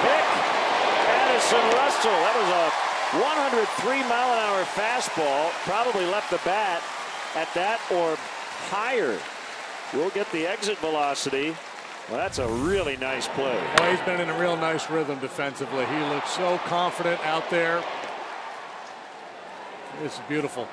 Pick, Addison Russell. That was a 103 mile an hour fastball. Probably left the bat at that or higher. We'll get the exit velocity. Well, that's a really nice play. Well, he's been in a real nice rhythm defensively. He looks so confident out there. It's beautiful.